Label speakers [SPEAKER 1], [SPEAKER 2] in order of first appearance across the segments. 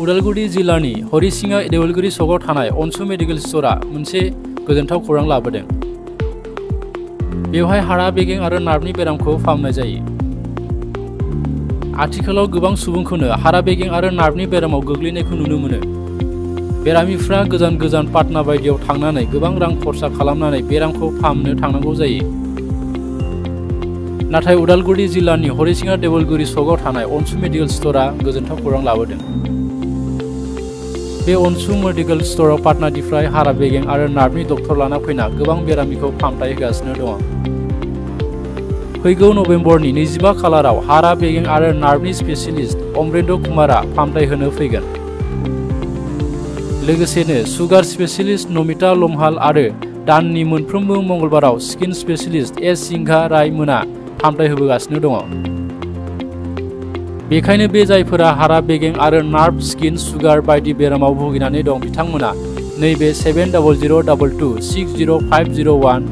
[SPEAKER 1] उदालगुरि जिल्लानि हरिसिङा देवलगुरि सकआव थानाय अनसु मेडिकेल स्ट'रआ मोनसे गोजोनथाव खौरां लाबोदों बेवहाय हारा बेगें आरो नार्भनि बेरामखौ फाहामनाय जायो आथिखालाव गोबां सुबुंखौनो हारा बेगें आरो नार्भनि बेरामाव गोग्लैनायखौ नुनो मोनो बेरामिफ्रा गोजान गोजान पाटना बायदियाव थांनानै गोबां रां खरसा खालामनानै बेरामखौ फाहामनो थांनांगौ जायो नाथाय उदालगुरि जिल्लानि हरिसिङा देवलगुरि सकआव थानाय अनसु मेडिकेल स्ट'रआ गोजोनथाव खौरां लाबोदों बे अनसु मेडिकेल स्ट'रआव पाटनानिफ्राय हारा बेगें आरो नार्भनि डक्टर लाना फैना गोबां बेरामिखौ फाहामथाय होगासिनो दङ फैगौ नभेम्बरनि नैजिबा खालाराव हारा बेगें आरो नार्भनि स्पेसियलिस्ट अमरेन्द्र कुमारा फाहामथाय होनो फैगोन लोगोसेनो सुगार स्पेसियलिस्ट नमिता लमहाल आरो दाननि मोनफ्रोमबो मंगलबाराव skin specialist S Singha Rai Mona फाहामथाय होबोगासिनो दङ बेखायनो बे जायफोरा हारा बेगें आरो नार्भ स्किन सुगार बायदि बेरामाव भुगिनानै दं बिथांमोना नैबे seven double zero' double two six zero' five zero' one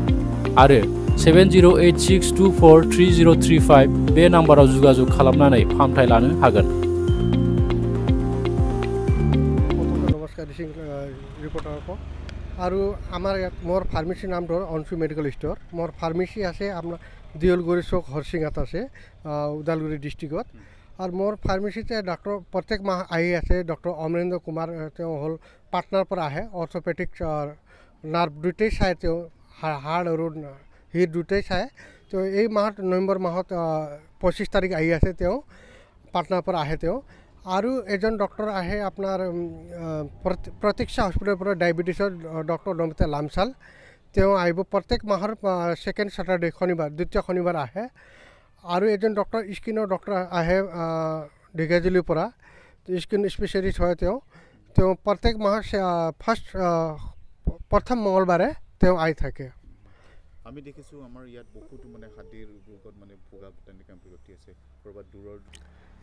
[SPEAKER 1] आरो seven zero' eight six two four three zero' three five बे नाम्बाराव जगाजग खालामनानै फाहामथाय लानो हागोन
[SPEAKER 2] প্ৰথমতে নমস্কাৰ দিছোঁ ৰিপৰ্টাৰক আৰু আমাৰ ইয়াত মোৰ ফাৰ্মেচীৰ নাম ধৰ অনচু মেডিকেল ষ্ট'ৰ মোৰ ফাৰ্মেচী আছে আপোনাৰ দিয়লগুৰি চৌক হৰচিঙাত আছে ওদালগুৰি ডিষ্ট্ৰিক্টত আৰু মোৰ ফাৰ্মেচীতে ডক্টৰ প্ৰত্যেক মাহ আহি আছে ডক্টৰ অমৰেন্দ্ৰ কুমাৰ তেওঁ হ'ল পাটনাৰ পৰা আহে অৰ্থপেটিক নাৰ্ভ দুয়োটাই চায় তেওঁ হাড় আৰু হিৰ দুয়োটাই চায় তেওঁ এই মাহত নৱেম্বৰ মাহত পঁচিছ তাৰিখ আহি আছে তেওঁ পাটনাৰ পৰা আহে তেওঁ। আৰু এজন ডক্টৰ আহে আপোনাৰ প্ৰতীক্ষা হস্পিটেলৰ পৰা ডায়েবেটিছৰ ডক্টৰ নমিতা লামচাল তেওঁ আহিব প্ৰত্যেক মাহৰ ছেকেণ্ড ছেটাৰডে শনিবাৰ দ্বিতীয় শনিবাৰ আহে। আৰু এজন ডক্টৰ স্কিনৰ ডক্টৰ আহে ঢেকীয়াজুলিৰ পৰা। স্কিন স্পেচিয়েলিষ্ট হয় তেওঁ। তেওঁ প্ৰত্যেক মাহৰ ফাৰ্ষ্ট প্ৰথম মঙলবাৰে তেওঁ আহি থাকে।
[SPEAKER 3] আমি দেখিছোঁ আমাৰ ইয়াত বহুতো মানে হাতীৰ ৰোগত মানে ভোগা তেনেকৈ ব্যক্তি আছে। ক'ৰবাত দূৰৰ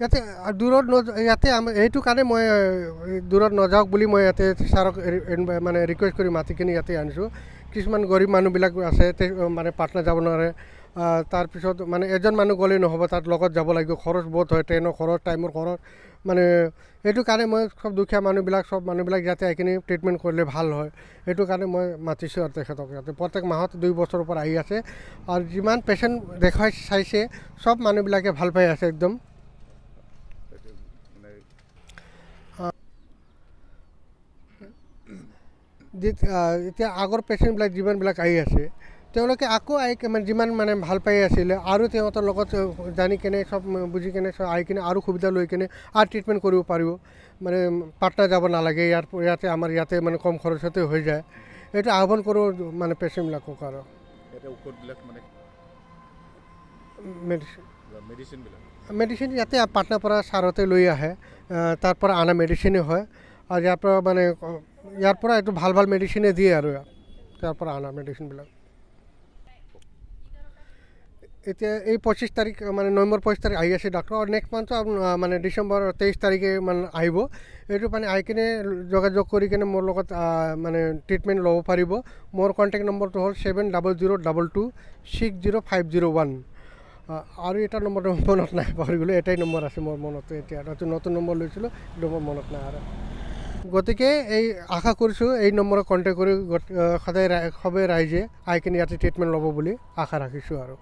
[SPEAKER 2] ইয়াতে দূৰত ন ইয়াতে সেইটো কাৰণে মই দূৰত নাযাওক বুলি মই ইয়াতে ছাৰক মানে ৰিকুৱেষ্ট কৰি মাতি কিনি ইয়াতে আনিছোঁ। কিছুমান গৰীব মানুহবিলাক আছে মানে পাটনা যাব নোৱাৰে। তাৰপিছত মানে এজন মানুহ গ'লেই নহ'ব তাত লগত যাব লাগিব খৰচ বহুত হয় ট্ৰেইনৰ খৰচ টাইমৰ খৰচ মানে সেইটো কাৰণে মই চব দুখীয়া মানুহবিলাক চব মানুহবিলাক আহি কিনি ট্ৰিটমেণ্ট কৰিলে ভাল হয়। সেইটো কাৰণে মই মাতিছোঁ আৰু তেখেতক ইয়াতে। প্ৰত্যেক মাহত দুই বছৰৰ পৰা আহি আছে আৰু যিমান পেচেণ্ট দেখুৱাই চাইছে চব মানুহবিলাকে ভাল পাই আছে একদম। এতিয়া আগৰ পেচেণ্টবিলাক যিমানবিলাক আহি আছে তেওঁলোকে আকৌ আহি মানে যিমান মানে ভাল পাই আছিলে আৰু সিহঁতৰ লগত জানি কেনে চব বুজি কেনে চব আহি কিনে আৰু সুবিধা লৈ কিনে আৰু ট্ৰিটমেণ্ট কৰিব পাৰিব। মানে পাটনা যাব নালাগে ইয়াৰ ইয়াতে আমাৰ ইয়াতে মানে কম খৰচতে হৈ যায়। এইটো আহ্বান কৰোঁ মানে পেচেণ্টবিলাকক আৰু। মেডিচিন। মেডিচিন ইয়াতে পাটনাৰ পৰা ছাৰতে লৈ আহে তাৰ পৰা অনা মেডিচিনে হয়। আৰু ইয়াৰ পৰা মানে ইয়াৰ পৰা এইটো ভাল ভাল মেডিচিনে দিয়ে আৰু তাৰ পৰা অনা মেডিচিনবিলাক। এতিয়া এই পঁচিছ তাৰিখ মানে নৱেম্বৰ পঁচিছ তাৰিখ আহি আছে ডাক্তৰ আৰু নেক্সট মান্থ মানে ডিচেম্বৰ তেইছ তাৰিখে মানে আহিব। এইটো মানে আহি কিনে যোগাযোগ কৰি কিনে মোৰ লগত মানে ট্ৰিটমেণ্ট ল'ব পাৰিব। মোৰ কণ্টেক্ট নম্বৰটো হ'ল seven double zero' double two six zero' five zero' one আৰু এটা নম্বৰটো মনত নাই পাহৰি গ'লোঁ। এটাই নম্বৰ আছে মোৰ মনত এতিয়া। নতুন নতুন নম্বৰ লৈছিলোঁ কিন্তু মোৰ মনত নাই আৰু। গতিকে এই আশা কৰিছোঁ এই নম্বৰত কণ্টেক্ট কৰি সদায় সবেই ৰাইজে আহি কিনে ইয়াতে ট্ৰিটমেণ্ট ল'ব বুলি আশা ৰাখিছোঁ আৰু।